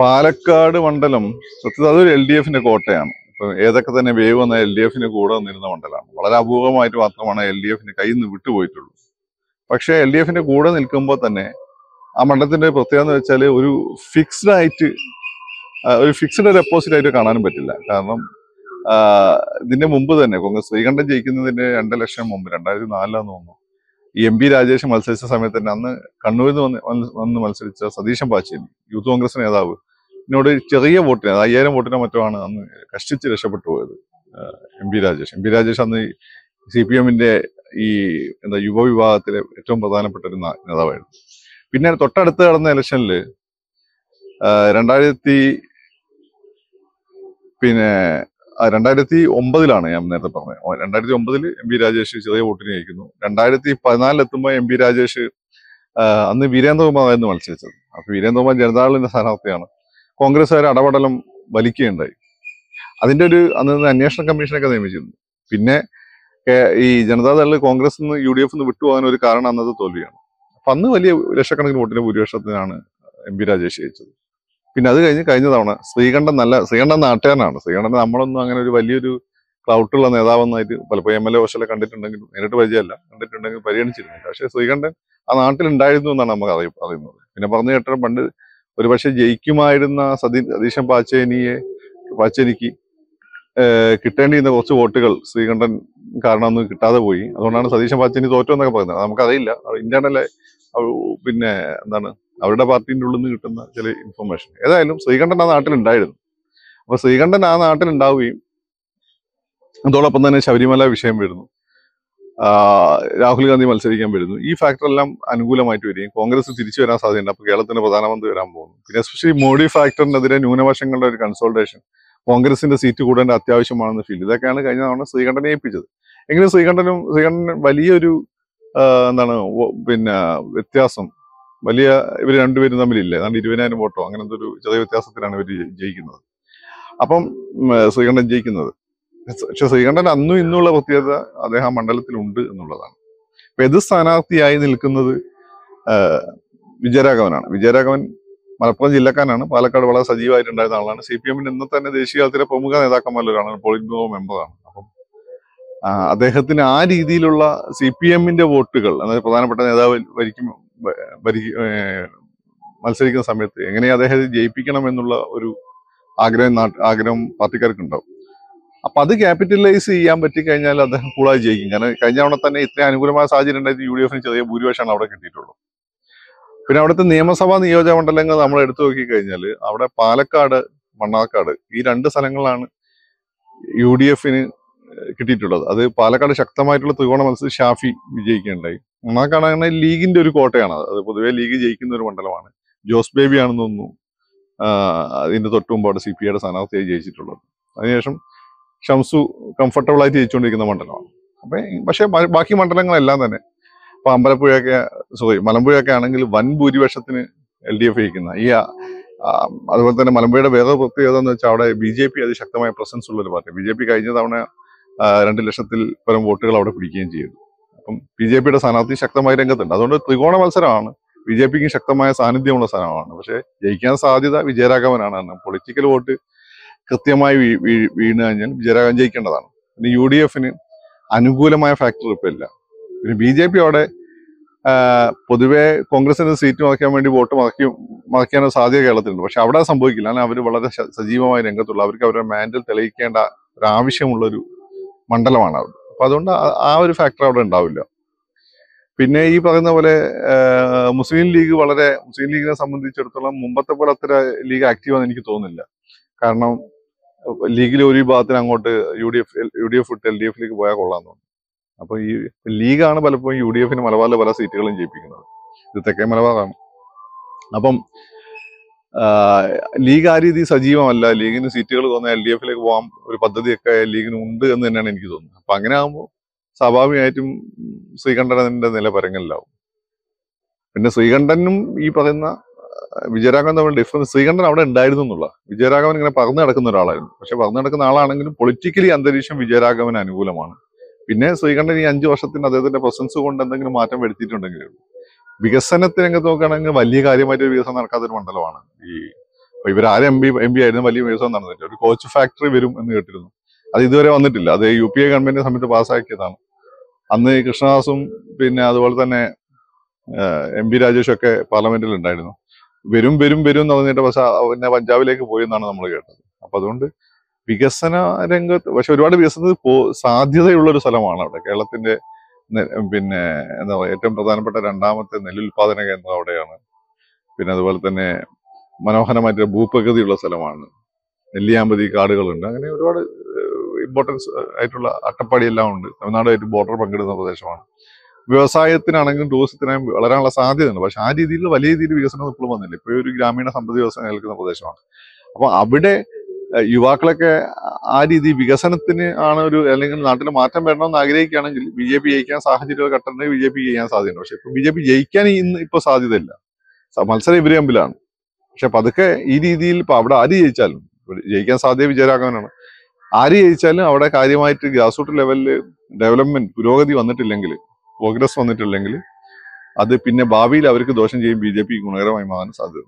പാലക്കാട് മണ്ഡലം സത്യത്തിൽ അതൊരു എൽ ഡി എഫിന്റെ കോട്ടയാണ്. ഇപ്പൊ ഏതൊക്കെ തന്നെ വേവ് വന്ന എൽ ഡി എഫിന് കൂടെ നിന്നിരുന്ന മണ്ഡലമാണ്. വളരെ അപൂർവമായിട്ട് മാത്രമാണ് എൽ ഡി എഫിന് കയ്യിൽ നിന്ന് വിട്ടുപോയിട്ടുള്ളൂ. പക്ഷേ എൽ ഡി എഫിന്റെ കൂടെ നിൽക്കുമ്പോൾ തന്നെ ആ മണ്ഡലത്തിന്റെ പ്രത്യേകത എന്ന് വെച്ചാൽ ഒരു ഫിക്സ്ഡ് ആയിട്ട് ഒരു ഫിക്സ്ഡ് ഒരു അപ്പോസിറ്റ് ആയിട്ട് കാണാനും പറ്റില്ല. കാരണം ഇതിന്റെ മുമ്പ് തന്നെ കോൺഗ്രസ് ശ്രീകണ്ഠൻ ജയിക്കുന്നതിന്റെ രണ്ട് ലക്ഷം മുമ്പ് രണ്ടായിരത്തി നാലിലാന്ന് തോന്നുന്നു എം പി രാജേഷ് മത്സരിച്ച സമയത്ത് തന്നെ അന്ന് കണ്ണൂരിൽ നിന്ന് വന്ന് വന്ന് മത്സരിച്ച സതീശൻ പാച്ചേനി യൂത്ത് കോൺഗ്രസ് നേതാവ് എന്നോട് ചെറിയ വോട്ടിന് അത് അയ്യായിരം വോട്ടിനോ മറ്റോ ആണ് അന്ന് കഷ്ടിച്ച് രക്ഷപ്പെട്ടു പോയത് M P Rajesh. M P Rajesh അന്ന് സി പി എമ്മിന്റെ ഈ എന്താ യുവവിഭാഗത്തിലെ ഏറ്റവും പ്രധാനപ്പെട്ട ഒരു നേതാവായിരുന്നു. പിന്നെ തൊട്ടടുത്ത് നടന്ന ഇലക്ഷനിൽ രണ്ടായിരത്തി പിന്നെ രണ്ടായിരത്തി ഒമ്പതിലാണ് ഞാൻ നേരത്തെ പറഞ്ഞത്. രണ്ടായിരത്തി ഒമ്പതിൽ എം പി രാജേഷ് ചെറിയ വോട്ടിന് ജയിക്കുന്നു. രണ്ടായിരത്തി പതിനാലിൽ എത്തുമ്പോൾ എം പി രാജേഷ് അന്ന് അന്ന് വീരേന്ദ്രകുമാറായിരുന്നു മത്സരിച്ചത്. അപ്പൊ വീരേന്ദ്രകുമാർ ജനതാദളിന്റെ സ്ഥാനാർത്ഥിയാണ്. കോൺഗ്രസ്സുകാർ ഇടപെടലും വലിക്കുകയുണ്ടായി. അതിന്റെ ഒരു അന്ന് അന്വേഷണ കമ്മീഷനൊക്കെ നിയമിച്ചിരുന്നു. പിന്നെ ഈ ജനതാദളിൽ കോൺഗ്രസ് നിന്ന് യു ഡി എഫ് നിന്ന് വിട്ടുപോകാൻ ഒരു കാരണം അന്നത്തെ തോൽവിയാണ്. അപ്പം അന്ന് വലിയ ലക്ഷക്കണക്കിന് വോട്ടിന് ഭൂരിപക്ഷത്തിനാണ് എം പി രാജേഷ് ജയിച്ചത്. പിന്നെ അത് കഴിഞ്ഞ് കഴിഞ്ഞ തവണ ശ്രീകണ്ഠൻ നല്ല ശ്രീകണ്ഠൻ നാട്ടുകാരനാണ്. ശ്രീകണ്ഠൻ നമ്മളൊന്നും അങ്ങനെ ഒരു വലിയൊരു ക്ലൗട്ടുള്ള നേതാവെന്നായിട്ട് പലപ്പോഴും എം എൽ എ ഓശല കണ്ടിട്ടുണ്ടെങ്കിലും നേരിട്ട് പരിചയമല്ല. കണ്ടിട്ടുണ്ടെങ്കിൽ പരിഗണിച്ചിരുന്നില്ല. പക്ഷേ ശ്രീകണ്ഠൻ ആ നാട്ടിലുണ്ടായിരുന്നു എന്നാണ് നമുക്ക് അറിയ അറിയുന്നത്. പിന്നെ പറഞ്ഞു കേട്ട പണ്ട് ഒരുപക്ഷെ ജയിക്കുമായിരുന്ന സതീ സതീശൻ പാച്ചേനിയെ പാച്ചേനിക്ക് കിട്ടേണ്ടി കിട്ടേണ്ടിയിരുന്ന കുറച്ച് വോട്ടുകൾ ശ്രീകണ്ഠൻ കാരണമൊന്നും കിട്ടാതെ പോയി. അതുകൊണ്ടാണ് സതീശൻ പാച്ചേനി തോറ്റെന്നൊക്കെ പറയുന്നത്. നമുക്കറിയില്ല. ഇന്റേണലെ പിന്നെ എന്താണ് അവരുടെ പാർട്ടിന്റെ ഉള്ളിൽ നിന്ന് കിട്ടുന്ന ചില ഇൻഫർമേഷൻ ഏതായാലും ശ്രീകണ്ഠൻ ആ നാട്ടിലുണ്ടായിരുന്നു. അപ്പോൾ ശ്രീകണ്ഠൻ ആ നാട്ടിലുണ്ടാവുകയും അതോടൊപ്പം തന്നെ ശബരിമല വിഷയം വരുന്നു. രാഹുൽ ഗാന്ധി മത്സരിക്കാൻ വരുന്നു. ഈ ഫാക്ടറെല്ലാം അനുകൂലമായിട്ട് വരികയും കോൺഗ്രസ് തിരിച്ചു വരാൻ സാധ്യതയുണ്ട്. അപ്പോൾ കേരളത്തിന്റെ പ്രധാനമന്ത്രി വരാൻ പോകുന്നു. പിന്നെ എസ്പെഷ്യലി മോഡി ഫാക്ടറിനെതിരെ ന്യൂനപക്ഷങ്ങളുടെ ഒരു കൺസൾട്ടേഷൻ കോൺഗ്രസിന്റെ സീറ്റ് കൂടേണ്ട അത്യാവശ്യമാണെന്ന് ഫീൽ ഇതൊക്കെയാണ് കഴിഞ്ഞ തവണ ശ്രീകണ്ഠനെ ഏൽപ്പിച്ചത്. എങ്കിലും ശ്രീകണ്ഠനും ശ്രീകണ്ഠൻ വലിയൊരു എന്താണ് പിന്നെ വ്യത്യാസം. വലിയ ഇവർ രണ്ടുപേരും തമ്മിലില്ല? ഏതാണ്ട് ഇരുപതിനായിരം വോട്ടോ? അങ്ങനത്തെ ഒരു ചെറിയ വ്യത്യാസത്തിലാണ് ഇവർ ജയിക്കുന്നത്. അപ്പം ശ്രീകണ്ഠൻ ജയിക്കുന്നത്. പക്ഷെ ശ്രീകണ്ഠൻ അന്നും ഇന്നുള്ള പ്രത്യേകത അദ്ദേഹം മണ്ഡലത്തിലുണ്ട് എന്നുള്ളതാണ്. അപ്പൊ എത് സ്ഥാനാർത്ഥിയായി നിൽക്കുന്നത് വിജയരാഘവനാണ്. വിജയരാഘവൻ മലപ്പുറം ജില്ലക്കാരനാണ്. പാലക്കാട് വളരെ സജീവമായിട്ടുണ്ടായിരുന്ന ആളാണ്. സി പി എമ്മിന്റെ ഇന്നത്തെ തന്നെ ദേശീയ തലത്തിലെ പ്രമുഖ നേതാക്കന്മാരിൽ ഒരാളാണ് പോളിറ്റ് ബ്യൂറോ മെമ്പറാണ്. അപ്പം അദ്ദേഹത്തിന് ആ രീതിയിലുള്ള സി പി എമ്മിന്റെ വോട്ടുകൾ അതായത് പ്രധാനപ്പെട്ട നേതാവ് ഭരിക്കും മത്സരിക്കുന്ന സമയത്ത് എങ്ങനെ അദ്ദേഹത്തെ ജയിപ്പിക്കണം എന്നുള്ള ഒരു ആഗ്രഹം ആഗ്രഹം പാർട്ടിക്കാർക്ക് ഉണ്ടാവും അപ്പൊ അത് ക്യാപിറ്റലൈസ് ചെയ്യാൻ പറ്റിക്കഴിഞ്ഞാൽ അദ്ദേഹം കൂടാതെ ജയിക്കും. കാരണം കഴിഞ്ഞ തവണ തന്നെ ഇത്രയും അനുകൂലമായ സാഹചര്യം ഉണ്ടായിട്ട് യു ഡി എഫിന് ചെറിയ ഭൂരിപക്ഷമാണ് അവിടെ കിട്ടിയിട്ടുള്ളൂ. പിന്നെ അവിടുത്തെ നിയമസഭാ നിയോജക മണ്ഡലങ്ങൾ നമ്മൾ എടുത്തു നോക്കി കഴിഞ്ഞാൽ അവിടെ പാലക്കാട് മണ്ണാർക്കാട് ഈ രണ്ട് സ്ഥലങ്ങളാണ് യു ഡി എഫിന് കിട്ടിയിട്ടുള്ളത്. അത് പാലക്കാട് ശക്തമായിട്ടുള്ള ത്രികോണ മത്സരം ഷാഫി വിജയിക്കുകയുണ്ടായി. മണ്ണാർക്കാട് അങ്ങനെ ലീഗിന്റെ ഒരു കോട്ടയാണ്. അത്. പൊതുവേ ലീഗ് ജയിക്കുന്ന ഒരു മണ്ഡലമാണ്. ജോസ് ബേബി ആണെന്ന് തോന്നുന്നു അതിന്റെ തൊട്ടുമുമ്പാണ് സി പി ഐയുടെ സ്ഥാനാർത്ഥിയായി ജയിച്ചിട്ടുള്ളത്. അതിനുശേഷം ഷംസു കംഫർട്ടബിൾ ആയിട്ട് ജയിച്ചുകൊണ്ടിരിക്കുന്ന മണ്ഡലമാണ്. അപ്പൊ പക്ഷെ ബാക്കി മണ്ഡലങ്ങളെല്ലാം തന്നെ. ഇപ്പൊ അമ്പലപ്പുഴയൊക്കെ സോറി മലമ്പുഴയൊക്കെ ആണെങ്കിൽ വൻ ഭൂരിപക്ഷത്തിന് എൽ ഡി എഫ് ജയിക്കുന്ന. ഈ അതുപോലെ തന്നെ മലമ്പുഴയുടെ വേറെ പ്രത്യേകത എന്ന് വെച്ചാൽ അവിടെ ബി ജെ പി അതിശക്തമായ പ്രസൻസ് ഉള്ളൊരു പാർട്ടി. ബി ജെ പി കഴിഞ്ഞ തവണ രണ്ട് ലക്ഷത്തിൽ പരം വോട്ടുകൾ അവിടെ പിടിക്കുകയും ചെയ്തു. അപ്പം ബി ജെ പിയുടെ സ്ഥാനാർത്ഥി ശക്തമായ രംഗത്തുണ്ട്. അതുകൊണ്ട് ത്രികോണ മത്സരമാണ്. ബി ജെ പിക്ക് ശക്തമായ സാന്നിധ്യമുള്ള സ്ഥലമാണ് പക്ഷേ ജയിക്കാൻ സാധ്യത വിജയരാഘവനാണ് പൊളിറ്റിക്കൽ വോട്ട് കൃത്യമായി വീണ് കഴിഞ്ഞാൽ വിജയരാഘവൻ ജയിക്കേണ്ടതാണ്. പിന്നെ യു ഡി എഫിന് അനുകൂലമായ ഫാക്ടർ ഇപ്പം ഇല്ല. പിന്നെ ബി ജെ പി അവിടെ പൊതുവെ കോൺഗ്രസിന് സീറ്റ് മറയ്ക്കാൻ വേണ്ടി വോട്ട് മറക്കി മറയ്ക്കാനോ സാധ്യത കേരളത്തിലുണ്ട്. പക്ഷെ അവിടെ സംഭവിക്കില്ല. കാരണം അവർ വളരെ സജീവമായ രംഗത്തുള്ള അവർക്ക് അവരുടെ മാൻഡിൽ തെളിയിക്കേണ്ട ഒരു ആവശ്യമുള്ളൊരു മണ്ഡലമാണ് അവർ അപ്പം അതുകൊണ്ട് ആ- ഒരു ഫാക്ടർ അവിടെ ഉണ്ടാവില്ല. പിന്നെ ഈ പറയുന്ന പോലെ മുസ്ലിം ലീഗ് വളരെ മുസ്ലിം ലീഗിനെ സംബന്ധിച്ചിടത്തോളം മുമ്പത്തെ പോലെ അത്ര ലീഗ് ആക്റ്റീവ് ആണെന്ന് എനിക്ക് തോന്നുന്നില്ല. കാരണം ലീഗിൽ ഒരു വിഭാഗത്തിന് അങ്ങോട്ട് U D F U D F വിട്ട് എൽ ഡി എഫിലേക്ക് പോയാൽ കൊള്ളാന്ന് തോന്നുന്നു. അപ്പൊ ഈ ലീഗാണ് പലപ്പോഴും യു ഡി എഫിന് മലബാറിലെ പല സീറ്റുകളും ജയിപ്പിക്കുന്നത്. ഇത് തെക്കേ മലബാറാണ്. അപ്പം ലീഗ് ആ രീതി സജീവമല്ല. ലീഗിന് സീറ്റുകൾ തോന്നുന്ന എൽ ഡി എഫിലേക്ക് പോകാൻ ഒരു പദ്ധതിയൊക്കെ ലീഗിന് ഉണ്ട് എന്ന് തന്നെയാണ് എനിക്ക് തോന്നുന്നത്. അപ്പൊ അങ്ങനെ ആകുമ്പോൾ സ്വാഭാവികമായിട്ടും ശ്രീകണ്ഠനന്റെ നില പരങ്ങലിലാവും പിന്നെ ശ്രീകണ്ഠനും ഈ പറയുന്ന വിജയരാഘവൻ തമ്മിൽ ഡിഫറൻസ് ശ്രീകണ്ഠൻ അവിടെ ഉണ്ടായിരുന്നു എന്നുള്ള വിജയരാഘവൻ ഇങ്ങനെ പറഞ്ഞു നടക്കുന്ന ഒരാളായിരുന്നു. പക്ഷെ പറഞ്ഞു നടക്കുന്ന ആളാണെങ്കിലും പൊളിറ്റിക്കലി അന്തരീക്ഷം വിജയരാഘവന് അനുകൂലമാണ്. പിന്നെ ശ്രീകണ്ഠൻ ഈ അഞ്ചു വർഷത്തിന് അദ്ദേഹത്തിന്റെ പ്രസൻസ് കൊണ്ട് എന്തെങ്കിലും മാറ്റം വരുത്തിയിട്ടുണ്ടെങ്കിലേ ഉള്ളൂ. വികസനത്തിന് രംഗത്ത് നോക്കുകയാണെങ്കിൽ വലിയ കാര്യമായിട്ട് വികസനം നടക്കാത്തൊരു മണ്ഡലമാണ്. ഈ ഇവർ ഇവരാരും എം പി എം പി ആയിരുന്നു വലിയ വികസനം നടന്നിട്ടില്ല. ഒരു കോച്ച് ഫാക്ടറി വരും എന്ന് കേട്ടിരുന്നു. അത് ഇതുവരെ വന്നിട്ടില്ല. അത് യു പി എ ഗവൺമെന്റിന്റെ സമയത്ത് പാസ്സാക്കിയതാണ് അന്ന് കൃഷ്ണദാസും പിന്നെ അതുപോലെ തന്നെ എം പി രാജേഷും ഒക്കെ പാർലമെന്റിൽ ഉണ്ടായിരുന്നു. വരും വരും വരും എന്ന് പറഞ്ഞിട്ട് പക്ഷെ പിന്നെ പഞ്ചാബിലേക്ക് പോയി എന്നാണ് നമ്മൾ കേട്ടത്. അപ്പൊ അതുകൊണ്ട് വികസന രംഗത്ത് പക്ഷെ ഒരുപാട് വികസനത്തിന് പോ സാധ്യതയുള്ള ഒരു സ്ഥലമാണ് അവിടെ. കേരളത്തിന്റെ പിന്നെ എന്താ പറയുക ഏറ്റവും പ്രധാനപ്പെട്ട രണ്ടാമത്തെ നെല്ലുൽപാദന കേന്ദ്രം അവിടെയാണ്. പിന്നെ അതുപോലെ തന്നെ മനോഹരമായിട്ട് ഭൂപ്രകൃതിയുള്ള സ്ഥലമാണ്. നെല്ലിയാമ്പതി കാടുകളുണ്ട്. അങ്ങനെ ഒരുപാട് ഇമ്പോർട്ടൻസ് ആയിട്ടുള്ള അട്ടപ്പാടിയെല്ലാം ഉണ്ട്. തമിഴ്നാടുമായിട്ട് ബോർഡർ പങ്കിടുന്ന പ്രദേശമാണ്. വ്യവസായത്തിനാണെങ്കിലും ടൂറിസത്തിനായും വളരാനുള്ള സാധ്യതയുണ്ട്. പക്ഷെ ആ രീതിയിൽ വലിയ രീതിയിൽ വികസനം ഇപ്പോഴും വന്നില്ല. ഇപ്പോഴും ഒരു ഗ്രാമീണ സമ്പദ് വ്യവസ്ഥ നിൽക്കുന്ന പ്രദേശമാണ്. അപ്പൊ അവിടെ യുവാക്കളൊക്കെ ആ രീതി വികസനത്തിന് ആണ് ഒരു അല്ലെങ്കിൽ നാട്ടിൽ മാറ്റം വരണമെന്ന് ആഗ്രഹിക്കുകയാണെങ്കിൽ ബി ജെ പി ജയിക്കാൻ സാഹചര്യം ഘട്ടത്തിൽ ബി ജെ പി ചെയ്യാൻ സാധ്യതയുണ്ട്. പക്ഷെ ഇപ്പൊ ബി ജെ പി ജയിക്കാൻ ഇന്ന് ഇപ്പൊ സാധ്യതയില്ല. മത്സരം ഇവരെ മുമ്പിലാണ് പക്ഷെ പതുക്കെ ഈ രീതിയിൽ ഇപ്പൊ അവിടെ ആര് ജയിച്ചാലും ജയിക്കാൻ സാധ്യത വിജയരാഘവനാണ്. ആര് ജയിച്ചാലും അവിടെ കാര്യമായിട്ട് ഗ്രാസ് റൂട്ട് ലെവലിൽ ഡെവലപ്മെന്റ് പുരോഗതി വന്നിട്ടില്ലെങ്കിൽ പ്രോഗ്രസ് വന്നിട്ടില്ലെങ്കിൽ അത് പിന്നെ ഭാവിയിൽ അവർക്ക് ദോഷം ചെയ്യും ബി ജെ ഗുണകരമായി മാറാൻ സാധ്യത